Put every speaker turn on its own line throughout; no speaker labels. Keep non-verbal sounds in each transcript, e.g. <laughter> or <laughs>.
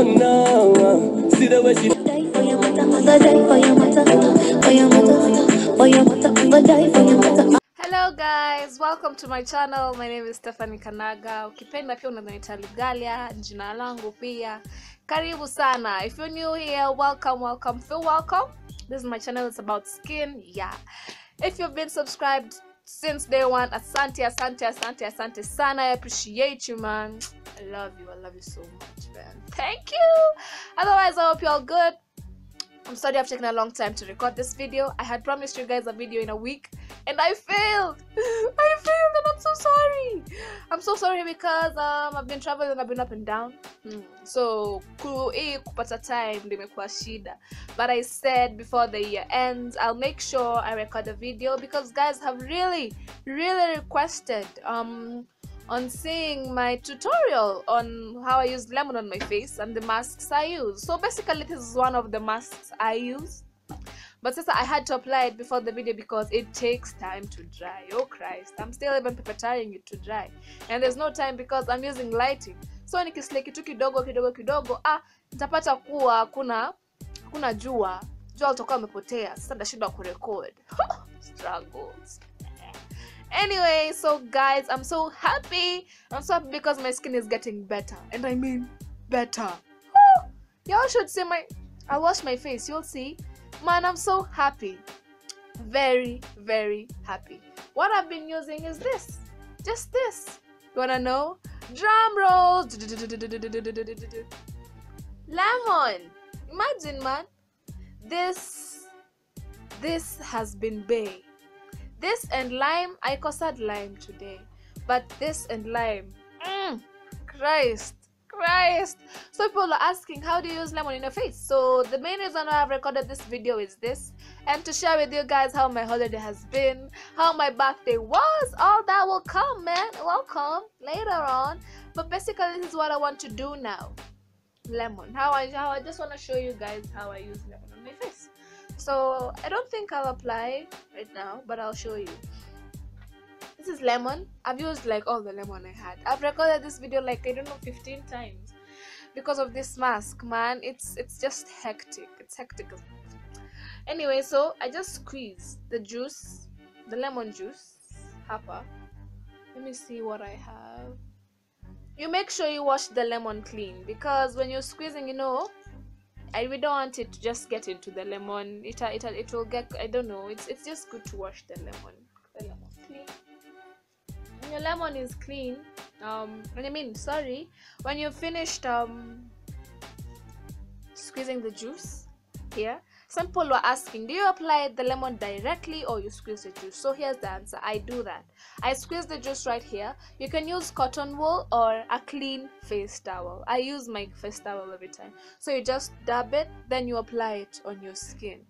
Oh no, see the way she
hello guys welcome to my channel. My name is stephanie kanaga. Ukipenda pia unaniita Lugalia, ligalia jina langu pia. Karibu sana. If you're new here welcome welcome feel welcome. This is my channel it's about skin yeah. If you've been subscribed since day one asante asante asante asante sana. I appreciate you man i love you i love you so much man thank you otherwise i hope you're all good I'm sorry I've taken a long time to record this video. I had promised you guys a video in a week and I failed. <laughs> I failed and I'm so sorry. I'm so sorry because um I've been traveling, and I've been up and down. Hmm. So hii kupata time ndio imekuwa shida. But I said before the year ends, I'll make sure I record a video because guys have really, really requested um on seeing my tutorial on how I use lemon on my face and the masks I use. So basically this is one of the masks I use. But since I had to apply it before the video because it takes time to dry. Oh Christ, I'm still even preparing it to dry. And there's no time because I'm using lighting. So nikisle kitu kidogo kidogo kidogo, ah, nitapata kuwa kuna hakuna jua. Jua litakuwa amepotea. Sasa ndashindwa kurecord. <laughs> Struggles. Anyway, so guys, I'm so happy. I'm so happy because my skin is getting better. And I mean better. Y'all should see my I'll wash my face, you'll see. Man, I'm so happy. Very, very happy. What I've been using is this. Just this. You wanna know? Drum rolls. Lemon. Imagine man. This this has been bay. This and lime, I custard lime today. But this and lime, mm, Christ, Christ. So people are asking, how do you use lemon in your face? So the main reason why I've recorded this video is this, and to share with you guys how my holiday has been, how my birthday was. All that will come, man. Welcome later on. But basically, this is what I want to do now. Lemon. How I how I just want to show you guys how I use lemon on my face. So I don't think I'll apply right now, but I'll show you. This is lemon. I've used like all the lemon I had. I've recorded this video like I don't know 15 times because of this mask, man. It's it's just hectic. It's hectic. Anyway, so I just squeeze the juice, the lemon juice. Hapa. Let me see what I have. You make sure you wash the lemon clean because when you're squeezing, you know, I we don't want it to just get into the lemon. It it it will get. I don't know. It's it's just good to wash the lemon. The lemon clean. When your lemon is clean, um, I mean, sorry, when you've finished um squeezing the juice here. Some people were asking, do you apply the lemon directly or you squeeze the juice? So here's the answer. I do that. I squeeze the juice right here. You can use cotton wool or a clean face towel. I use my face towel every time. So you just dab it, then you apply it on your skin.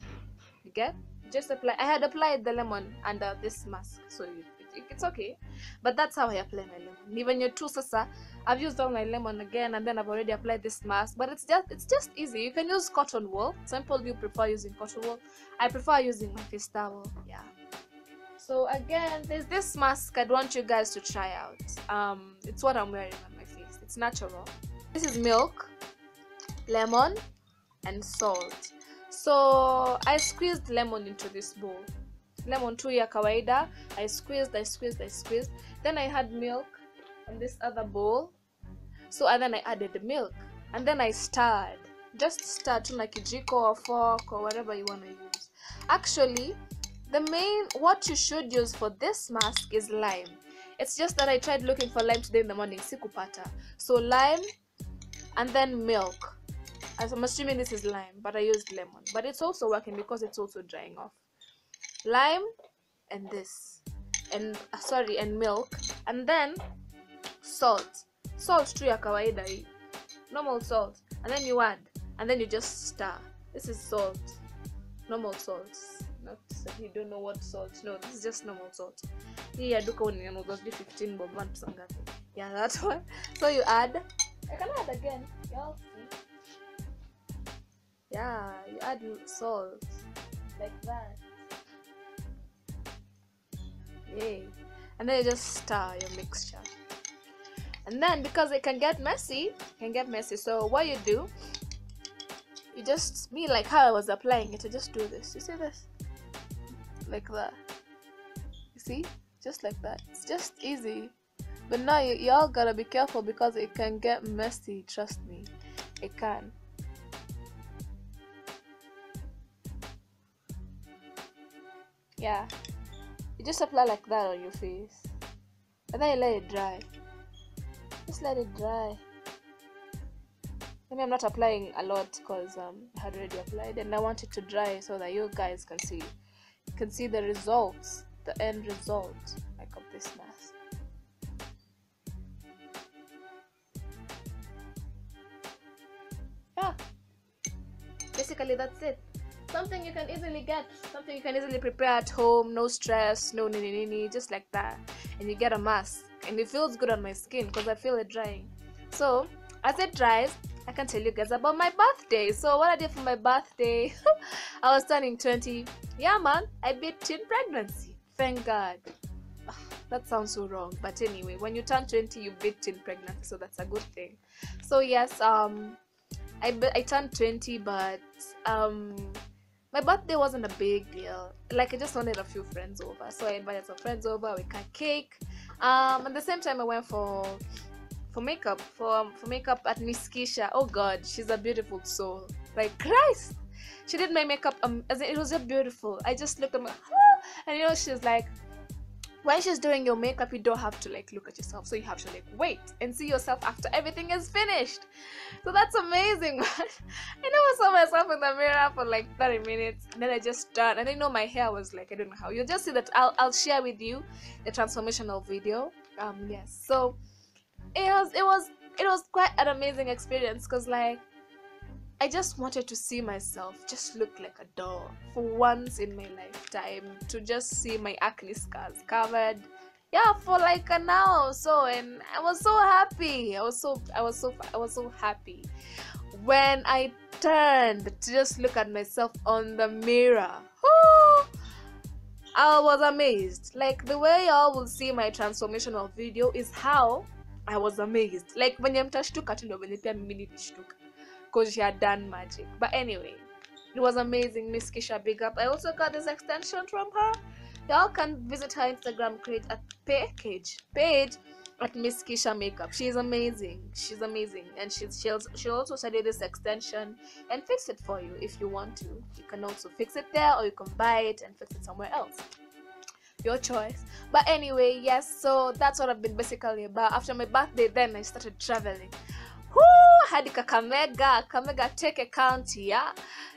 You get? Just apply. I had applied the lemon under this mask, so you, it's okay. But that's how I apply my lemon. Even your two sasa, I've used all my lemon again, and then I've already applied this mask. But it's just it's just easy. You can use cotton wool. Some people prefer using cotton wool. I prefer using my face towel. Yeah. So again, there's this mask I'd want you guys to try out. Um, it's what I'm wearing on my face. It's natural. This is milk, lemon, and salt. So I squeezed lemon into this bowl. Lemon tu ya kawaida. I squeezed, I squeezed, I squeezed. Then I had milk on this other bowl. So and then I added the milk. And then I stirred. Just stir like a kijiko or fork or whatever you want to use. Actually, the main what you should use for this mask is lime. It's just that I tried looking for lime today in the morning, sikupata. So lime and then milk. As I'm assuming this is lime, but I used lemon. But it's also working because it's also drying off. Lime and this. And uh, sorry, and milk. And then salt. Salt to ya kawaida. Normal salt. And then you add. And then you just stir. This is salt. Normal salt. Not you don't know what salt. No, this is just normal salt. Hii ya duka unanuza sijui 15 bob one. Yeah, that <laughs> one. So you add. I can add again. Y'all see. Yeah, you add salt like that. Yay. And then you just stir your mixture. and then because it can get messy can get messy so what you do you just me like how I was applying it. I just do this. You see this? Like that. You see? Just like that. It's just easy. But now you, y'all gotta be careful because it can get messy. Trust me, it can. Yeah. You just apply like that on your face, and then you let it dry. Just let it dry. Maybe I'm not applying a lot because um, I had already applied and I want it to dry so that you guys can see can see the results, the end result like of this mask. Yeah. Basically that's it. Something you can easily get, something you can easily prepare at home, no stress, no nini nini, just like that. And you get a mask. And it feels good on my skin because I feel it drying. So as it dries, I can tell you guys about my birthday. So what I did for my birthday, <laughs> I was turning 20. Yeah, man, I beat teen pregnancy. Thank God. Ugh, that sounds so wrong, but anyway, when you turn 20, you beat teen pregnancy, so that's a good thing. So yes, um, I I turned 20, but um, my birthday wasn't a big deal. Like I just wanted a few friends over, so I invited some friends over. We cut cake. Um, at the same time, I went for for makeup for for makeup at Miss Keysha. Oh God, she's a beautiful soul. Like Christ, she did my makeup. Um, as it was just beautiful. I just looked at my, <laughs> and you know she's like, when she's doing your makeup, you don't have to like look at yourself. So you have to like wait and see yourself after everything is finished. So that's amazing. <laughs> I never saw myself in the mirror for like 30 minutes. And then I just turned, and I know my hair was like I don't know how. You'll just see that. I'll I'll share with you the transformational video. Um, yes. So it was it was it was quite an amazing experience because like I just wanted to see myself just look like a doll for once in my lifetime to just see my acne scars covered yeah for like an hour or so and I was so happy I was so I was so I was so happy when I turned to just look at myself on the mirror Whew! I was amazed like the way y'all will see my transformational video is how I was amazed. Like venye mtashtuka tu ndo venye pia mimi nilishtuka because she had done magic. But anyway, it was amazing. Miss Keysha, big up. I also got this extension from her. Y'all can visit her Instagram create a page page at Miss Keysha Makeup. She's amazing. She's amazing, and she's she'll she'll also you this extension and fix it for you if you want to. You can also fix it there, or you can buy it and fix it somewhere else your choice but anyway yes so that's what i've been basically about after my birthday then i started traveling Whoo, hadi kakamega. Kakamega teke county yeah.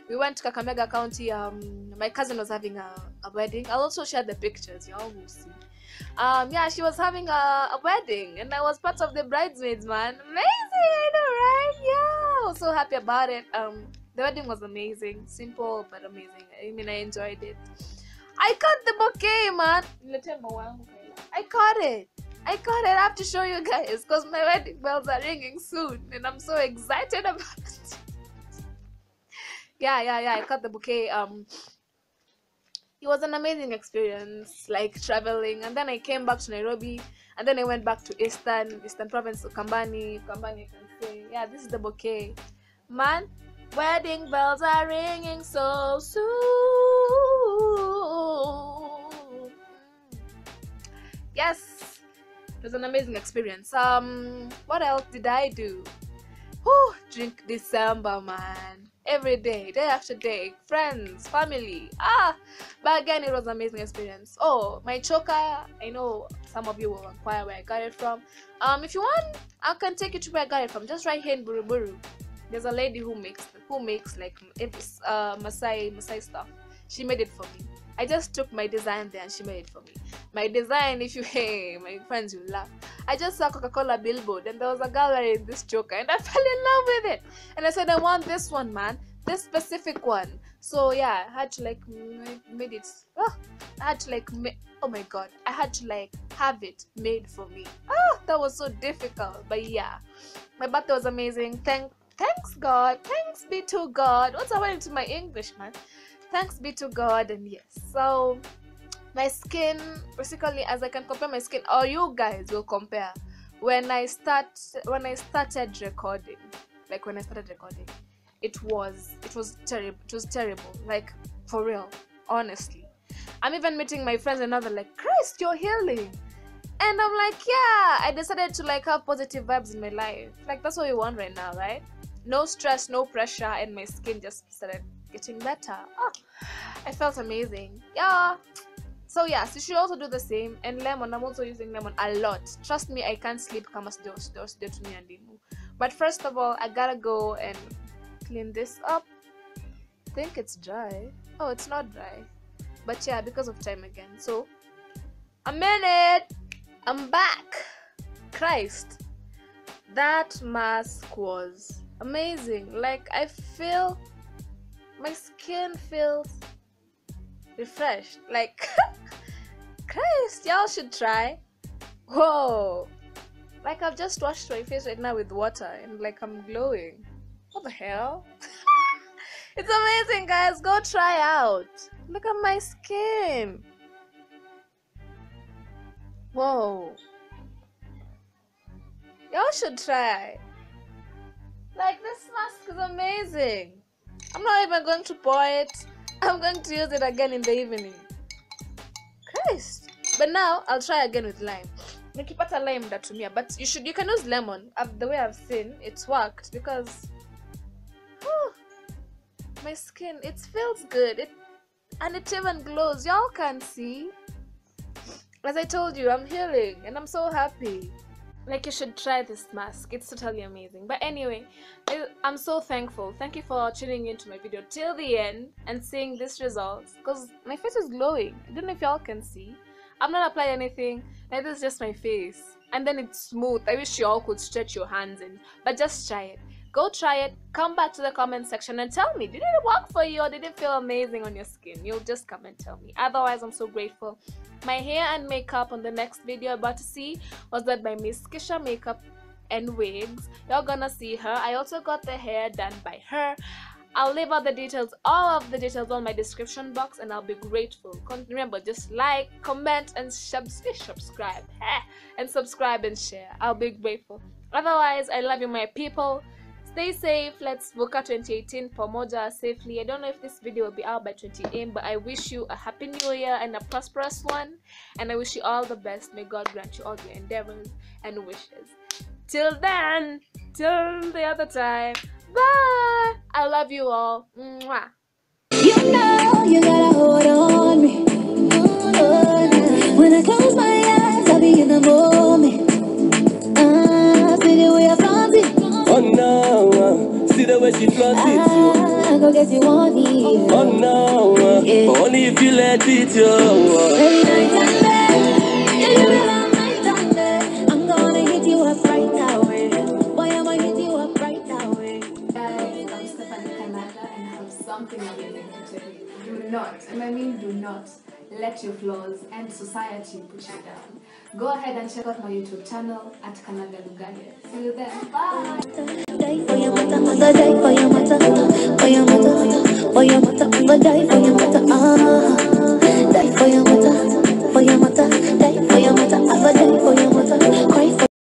We went to kakamega county um my cousin was having a, a wedding. I'll also share the pictures y'all will see. Um yeah she was having a, a wedding and i was part of the bridesmaids man. Amazing i know right? Yeah i was so happy about it. Um the wedding was amazing. Simple but amazing. I mean i enjoyed it. I caught the bouquet, man. Niletee maua yangu Kayla. I caught it. I caught it. Have to show you guys because my wedding bells are ringing soon and I'm so excited <laughs> about it. yeah, yeah, yeah. I caught the bouquet. Um, it was an amazing experience, like traveling. And then I came back to Nairobi, and then I went back to Eastern, Eastern Province, Kambani. Kambani, I can say, yeah, this is the bouquet, man. Wedding bells are ringing so soon. Yes, it was an amazing experience. Um, what else did I do? Whew, drink December, man. Every day, day after day, friends, family. Ah, but again, it was an amazing experience. Oh, my choker. I know some of you will inquire where I got it from. Um, if you want, I can take you to where I got it from. Just right here in Buruburu there's a lady who makes who makes like uh Masai Masai stuff. She made it for me. I just took my design there and she made it for me. My design, if you <laughs> hey, my friends will laugh. I just saw Coca-Cola billboard and there was a girl wearing this choker and I <laughs> fell in love with it. And I said, I want this one, man. This specific one. So yeah, I had to like made it. Oh, I had to like oh my god, I had to like have it made for me. Oh, that was so difficult. But yeah, my birthday was amazing. Thank thanks God. Thanks be to God. What's happening to my English, man? Thanks be to God. And yes, so my skin, basically, as I can compare my skin, or you guys will compare. when I start when I started recording, like when I started recording, it was it was terrible. It was terrible. Like for real, honestly. I'm even meeting my friends and now they're like, Christ, you're healing. And I'm like, yeah, I decided to like have positive vibes in my life. Like that's what we want right now, right? No stress, no pressure, and my skin just started getting better. Ah, I felt amazing. Yeah. So yes, you should also do the same. And lemon, I'm also using lemon a lot. Trust me, I can't sleep. But first of all, I gotta go and clean this up. think it's dry. Oh, it's not dry. But yeah, because of time again. So, a minute. I'm back. Christ. That mask was amazing. Like, I feel my skin feels refreshed. Like, <laughs> Christ, y'all should try. Whoa. Like, I've just washed my face right now with water and like I'm glowing. What the hell? <laughs> it's amazing, guys. Go try out. Look at my skin. Whoa. Y'all should try. Like, this mask is amazing. I'm not even going to pour it. <laughs> I'm going to use it again in the evening. Christ. But now I'll try again with lime. Nikipata lime ndatumia, but you should you can use lemon. Uh, the way I've seen, it's worked because whew, my skin it feels good. It and it even glows. Y'all can see. As I told you, I'm healing and I'm so happy. Like you should try this mask. It's totally amazing. But anyway, I'm so thankful. Thank you for tuning into my video till the end and seeing this results. Because my face is glowing. I don't know if y'all can see. I've not applied anything. Like this is just my face. And then it's smooth. I wish y'all could stretch your hands in. But just try it. Go try it. Come back to the comment section and tell me, did it work for you or did it feel amazing on your skin? You'll just come and tell me. Otherwise, I'm so grateful. My hair and makeup on the next video about to see was done by Miss Keysha Makeup and Wigs. You're gonna see her. I also got the hair done by her. I'll leave out the details, all of the details on my description box, and I'll be grateful. Remember, just like, comment, and sub- subscribe. Eh, and subscribe and share. I'll be grateful. Otherwise, I love you, my people. Stay safe. Let's Vuka 2018 Pomoja safely. I don't know if this video will be out by 28, but I wish you a happy new year and a prosperous one. And I wish you all the best. May God grant you all your endeavors and wishes. Till then, till the other time. Bye. I love you all. Mwah.
You know you gotta hold on me.
Amazing to tell you. Do not, and I mean do not, let your flaws and society put you down. Go ahead and check out my YouTube channel at Kanaga Lugalia. See you then. Bye!
for your mother, I'm die for your mother. ah. Die for your mother, for your mother, die for your mother. I'm die for your mother. Cry for